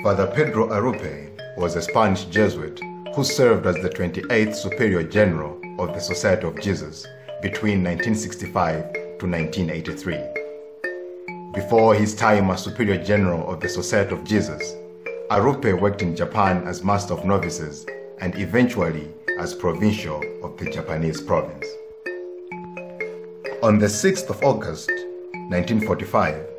Father Pedro Arrupe was a Spanish Jesuit who served as the 28th Superior General of the Society of Jesus between 1965 to 1983. Before his time as Superior General of the Society of Jesus, Arrupe worked in Japan as Master of Novices and eventually as Provincial of the Japanese province. On the 6th of August, 1945,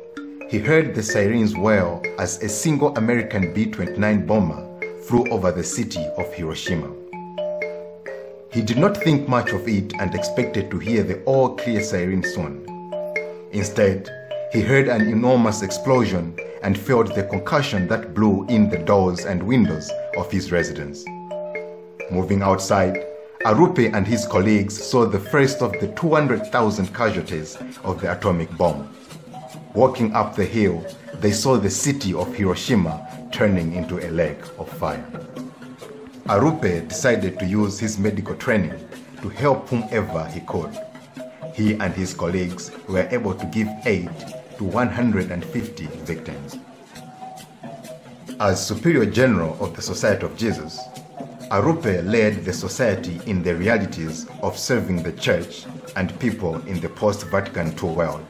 he heard the sirens wail as a single American B 29 bomber flew over the city of Hiroshima. He did not think much of it and expected to hear the all clear siren soon. Instead, he heard an enormous explosion and felt the concussion that blew in the doors and windows of his residence. Moving outside, Arrupe and his colleagues saw the first of the 200,000 casualties of the atomic bomb. Walking up the hill, they saw the city of Hiroshima turning into a lake of fire. Arrupe decided to use his medical training to help whomever he could. He and his colleagues were able to give aid to 150 victims. As Superior General of the Society of Jesus, Arrupe led the society in the realities of serving the church and people in the post Vatican II world.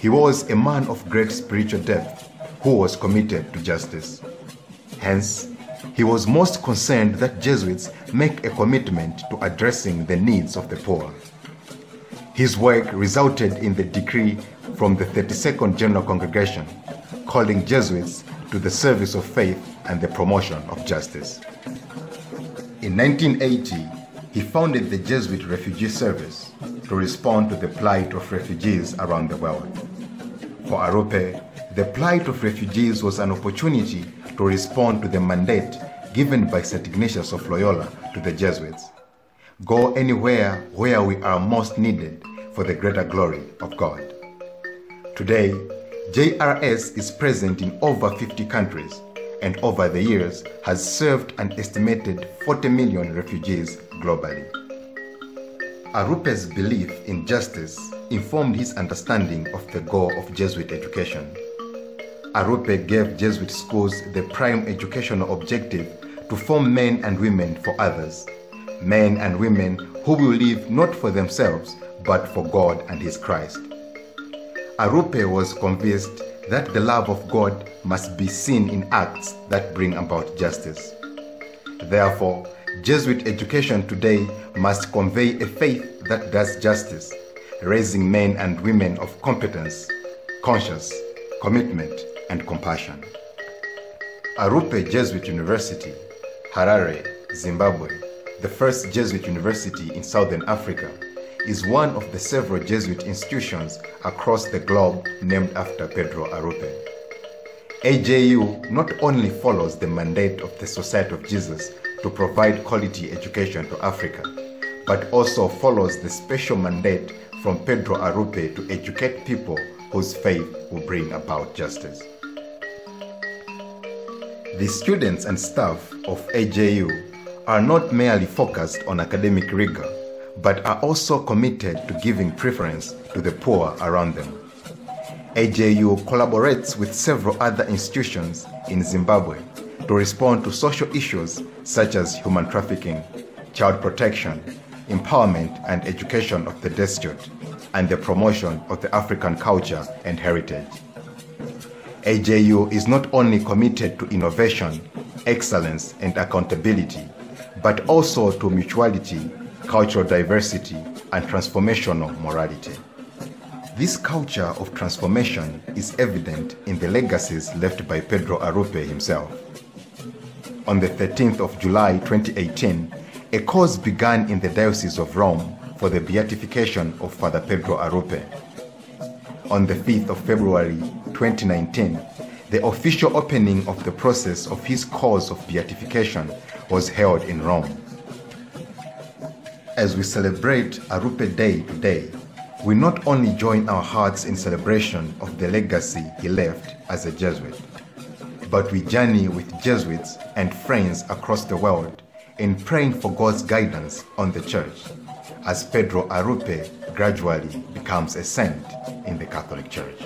He was a man of great spiritual depth who was committed to justice. Hence, he was most concerned that Jesuits make a commitment to addressing the needs of the poor. His work resulted in the decree from the 32nd General Congregation calling Jesuits to the service of faith and the promotion of justice. In 1980, he founded the Jesuit Refugee Service to respond to the plight of refugees around the world. For Arrupe, the plight of refugees was an opportunity to respond to the mandate given by St. Ignatius of Loyola to the Jesuits. Go anywhere where we are most needed for the greater glory of God. Today, JRS is present in over 50 countries and over the years has served an estimated 40 million refugees globally. Arrupe's belief in justice informed his understanding of the goal of Jesuit education. Arrupe gave Jesuit schools the prime educational objective to form men and women for others, men and women who will live not for themselves but for God and His Christ. Arrupe was convinced that the love of God must be seen in acts that bring about justice. Therefore, Jesuit education today must convey a faith that does justice, raising men and women of competence, conscience, commitment, and compassion. Arrupe Jesuit University, Harare, Zimbabwe, the first Jesuit university in Southern Africa, is one of the several Jesuit institutions across the globe named after Pedro Arrupe. AJU not only follows the mandate of the Society of Jesus to provide quality education to Africa, but also follows the special mandate from Pedro Arrupe to educate people whose faith will bring about justice. The students and staff of AJU are not merely focused on academic rigor, but are also committed to giving preference to the poor around them. AJU collaborates with several other institutions in Zimbabwe to respond to social issues such as human trafficking, child protection, empowerment and education of the destitute, and the promotion of the African culture and heritage. AJU is not only committed to innovation, excellence, and accountability, but also to mutuality, cultural diversity, and transformational morality. This culture of transformation is evident in the legacies left by Pedro Arrupe himself. On the 13th of July 2018, a cause began in the Diocese of Rome for the beatification of Father Pedro Arrupe. On the 5th of February 2019, the official opening of the process of his cause of beatification was held in Rome. As we celebrate Arrupe Day today, we not only join our hearts in celebration of the legacy he left as a Jesuit, but we journey with Jesuits and friends across the world in praying for God's guidance on the church as Pedro Arrupe gradually becomes a saint in the Catholic Church.